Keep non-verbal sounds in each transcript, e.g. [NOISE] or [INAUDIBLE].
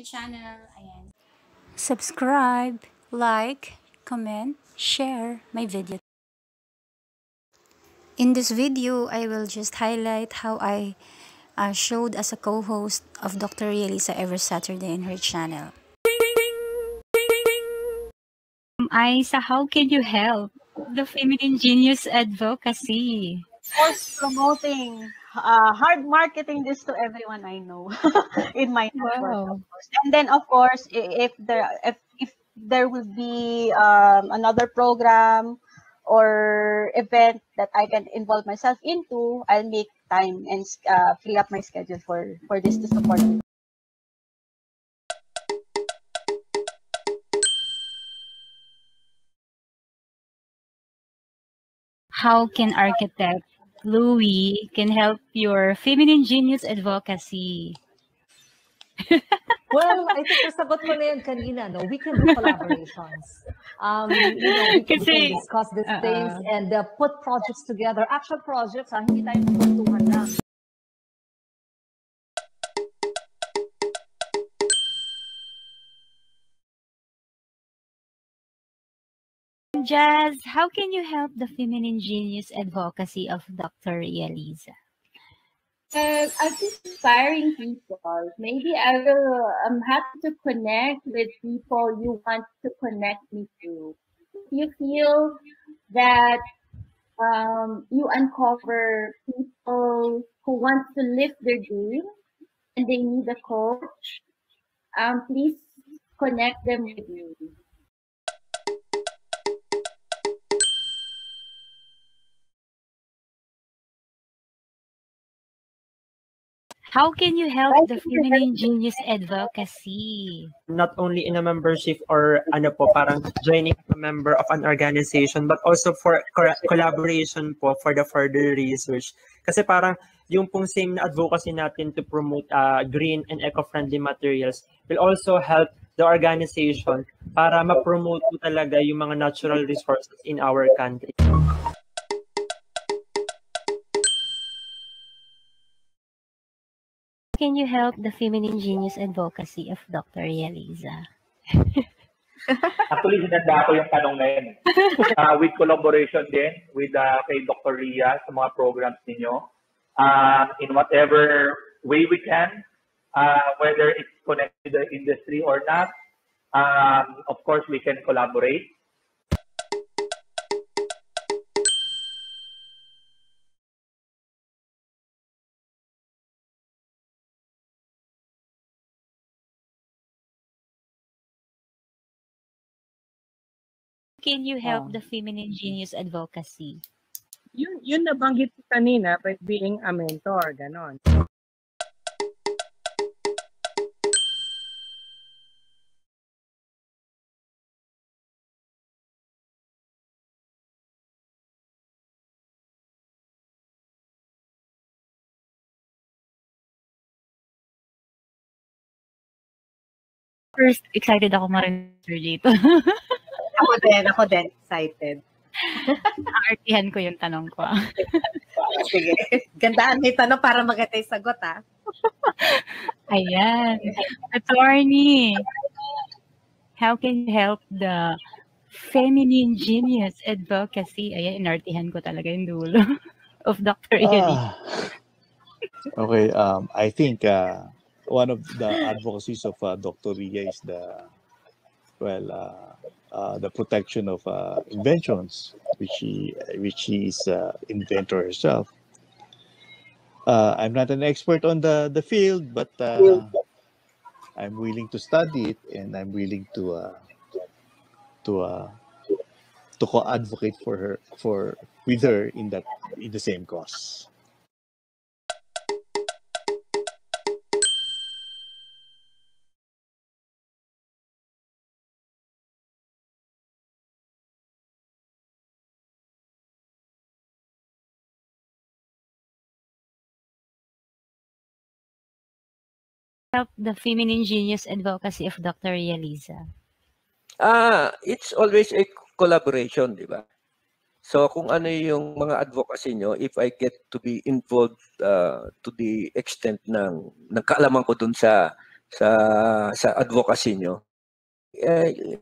my channel. Ayan. Subscribe, like, comment, share my video. In this video, I will just highlight how I uh, showed as a co-host of Dr. Elisa every Saturday in her channel. Isa, how can you help the Feminine Genius Advocacy? Course, promoting uh, hard marketing this to everyone I know [LAUGHS] in my network. Wow. And then, of course, if there if, if there will be um, another program or event that I can involve myself into, I'll make time and uh, free up my schedule for for this to support. me. How can architect Louis can help your Feminine Genius Advocacy? [LAUGHS] Well, I think nasagot ko na yun kanina, no? We can do [LAUGHS] collaborations. Um, you know, we can, we can discuss these uh-uh. things and uh, put projects together. Actual projects, ha? Hindi tayo magkwentuhan lang. Jazz, how can you help the Feminine Genius Advocacy of Dr. Elisa? Uh, I'm inspiring people. Maybe I will. I'm happy to connect with people you want to connect me to. You feel that um, you uncover people who want to lift their game and they need a coach, um, please connect them with me. How can you help the Feminine Genius Advocacy? not only in a membership or ano po, parang joining a member of an organization, but also for collaboration po for the further research. Kasi parang yung pong same na advocacy natin to promote uh, green and eco-friendly materials will also help the organization para ma-promote po talaga yung mga natural resources in our country. Can you help the Feminine Genius Advocacy of Dr. Elisa? Actually, hinanda ko yung tanong na yun. Uh, with collaboration din with uh, kay Dr. Ria sa mga programs ninyo. Um, in whatever way we can, uh, whether it's connected to the industry or not, um, of course, we can collaborate. Can you help Oh. the Feminine Genius Advocacy? Yun, yun nabanggit ko kanina by being a mentor, ganon. First, excited ako marinig dito. [LAUGHS] Ako din, ako din. Excited. Artihan ko yung tanong ko. ah. Sige. Gandaan may tanong para maganda yung sagot, ha? Ayan. Attorney, how can you help the Feminine Genius Advocacy? Ayan, inartihan ko talaga yung dulo [LAUGHS] of Dr. Elisa. Ah, okay, um, I think uh, one of the advocacies of uh, Dr. Ria is the well, uh, uh, the protection of uh, inventions, which she which she is uh, inventor herself. Uh, I'm not an expert on the the field, but uh, I'm willing to study it, and I'm willing to to to co-advocate for her for with her in that in the same cause. Help the Feminine Genius Advocacy of Dr. Elisa. Ah, it's always a collaboration, di ba? So kung ano yung mga advocacy nyo, if I get to be involved uh, to the extent ng ng kaalaman ko dun sa sa sa advocacy nyo. Eh,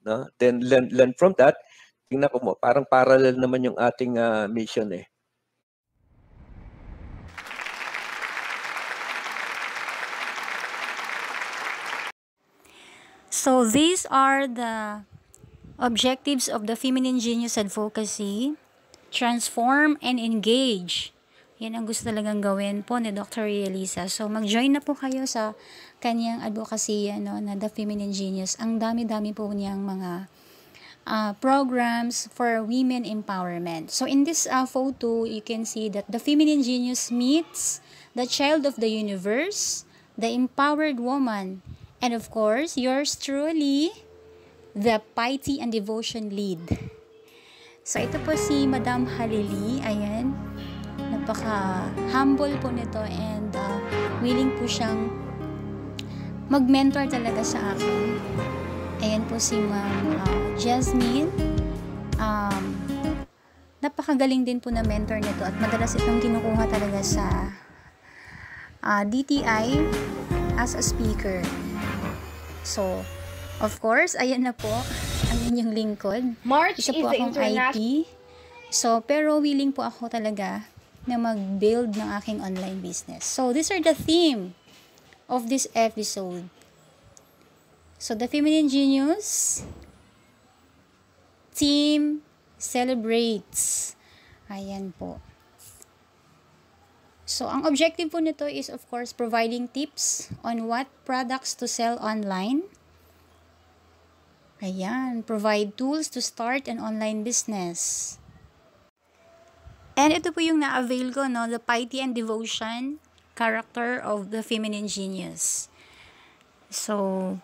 no? Then learn, learn from that. Tingnan ko mo, parang parallel naman yung ating uh, mission eh. So these are the objectives of the Feminine Genius Advocacy. Transform and engage. Yan ang gusto talagang gawin po ni Dr. Elisa. So mag-join na po kayo sa kanyang advocacy no, na The Feminine Genius. Ang dami-dami po niyang mga uh, programs for women empowerment. So in this uh, photo, you can see that the feminine genius meets the child of the universe, the empowered woman, and of course, yours truly, the piety and devotion lead. So ito po si Madam Halili, ayan, napaka-humble po nito and uh, willing po siyang mag-mentor talaga sa akin. Ayan po si Ma'am uh, Jasmine. Um, napakagaling din po na mentor nito at madalas itong kinukuha talaga sa uh, DTI as a speaker. So, of course, ayan na po ang inyong lingkod. March Isa is po akong. IT. So, pero willing po ako talaga na mag-build ng aking online business. So, these are the theme of this episode. So, the Feminine Genius team celebrates. Ayan po. So, ang objective po nito is of course providing tips on what products to sell online. Ayan, provide tools to start an online business. And ito po yung na-avail ko, no, the piety and devotion character of the feminine genius. So,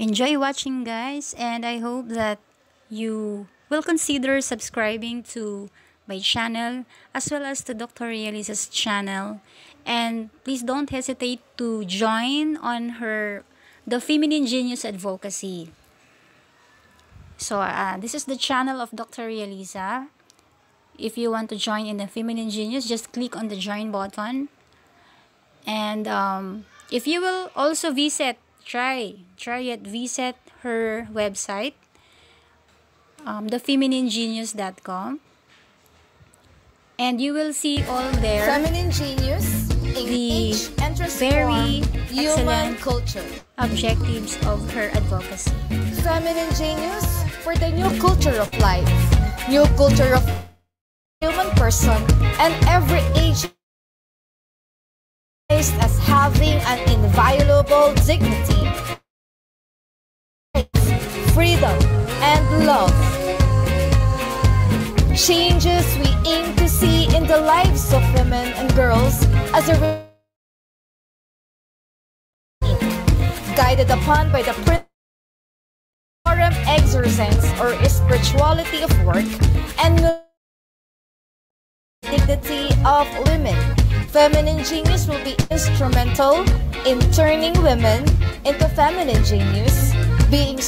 enjoy watching guys and I hope that you will consider subscribing to my channel as well as to Dr. Realisa's channel and please don't hesitate to join on her the Feminine Genius Advocacy. So uh, this is the channel of Dr. Realisa. If you want to join in the Feminine Genius, just click on the join button. And um, if you will also visit, try, try it, visit her website, um, thefeminingenius.com. And you will see all there Feminine Genius, the engage and very human culture. objectives of her advocacy. Feminine Genius for the new culture of life, new culture of human person, and every age as having an inviolable dignity, freedom, and love. Changes we aim to see in the lives of women and girls as a guided upon by the forum exercise or spirituality of work and dignity of women. Feminine genius will be instrumental in turning women into feminine genius, being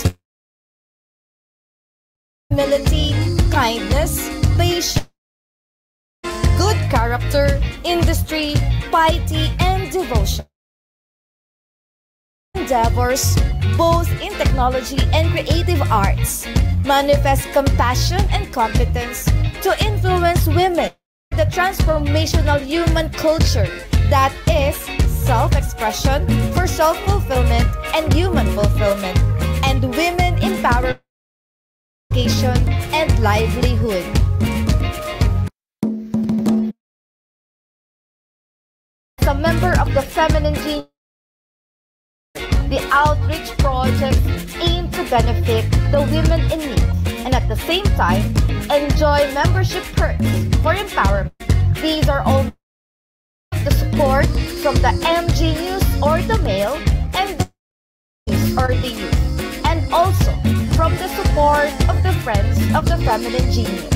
humility, kindness, patience, good character, industry, piety, and devotion endeavors, both in technology and creative arts, manifest compassion and competence to influence women. The transformational human culture that is self-expression for self-fulfillment and human fulfillment, and women empowerment, livelihood. As a member of the Feminine Genius the outreach projects aim to benefit the women in need and at the same time enjoy membership perks for empowerment. These are all the support from the MG News or the male and the youth or the youth and also from the support of the friends of the feminine genius.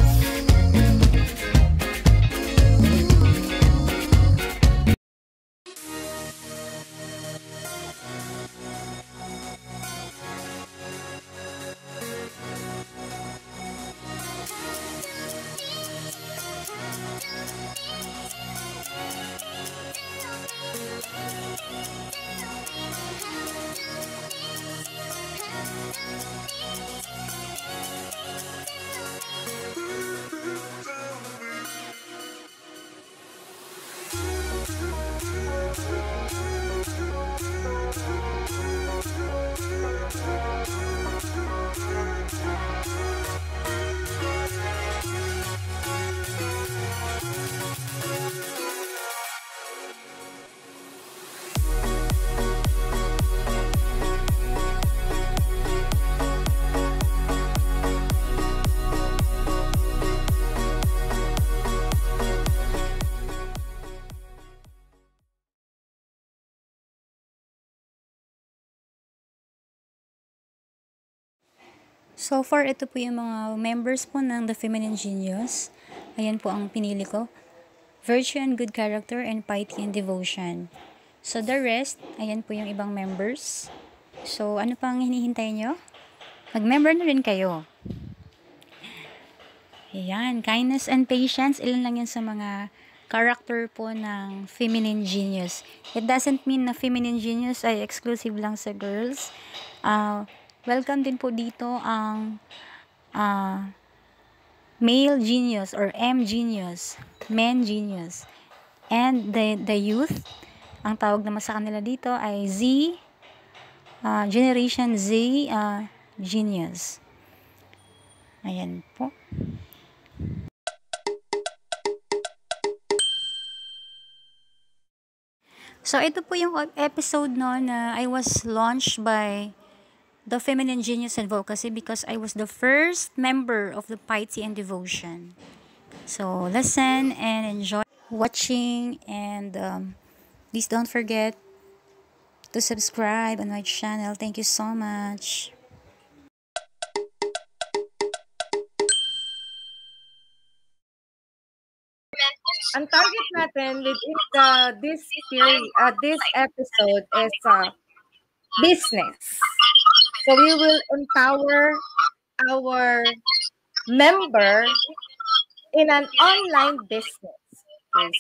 So far, ito po yung mga members po ng The Feminine Genius. Ayan po ang pinili ko. Virtue and Good Character and Piety and Devotion. So the rest, ayan po yung ibang members. So ano pang hinihintay nyo? Mag-member na rin kayo. Ayan, kindness and patience, ilan lang yan sa mga character po ng feminine genius. It doesn't mean na feminine genius ay exclusive lang sa girls. Uh, welcome din po dito ang uh, male genius or M genius, men genius. And the, the youth, ang tawag naman sa kanila dito ay Z, uh, Generation Z uh, Genius. Ayan po. So, ito po yung episode no na I was launched by the Feminine Genius Advocacy because I was the first member of the Piety and Devotion. So, listen and enjoy watching and um, please don't forget to subscribe on my channel. Thank you so much. ang target natin within the this uh, this episode is uh, business. So we will empower our member in an online business.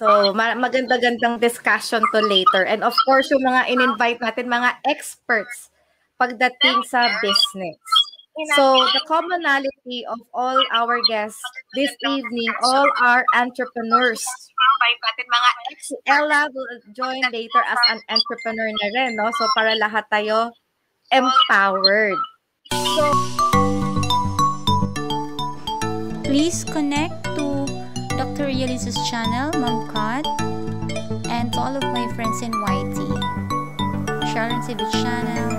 So ma- maganda-gandang discussion to later. And of course, yung mga in-invite natin, mga experts pagdating sa business. So the commonality of all our guests this evening, all are entrepreneurs. Ella will join later as an entrepreneur na rin, no? So para lahat tayo empowered. So please connect to Dr. Yelisa's channel, Mom Kat, and to all of my friends in YT. Sharon TV channel,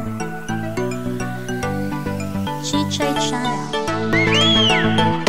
Chichay channel.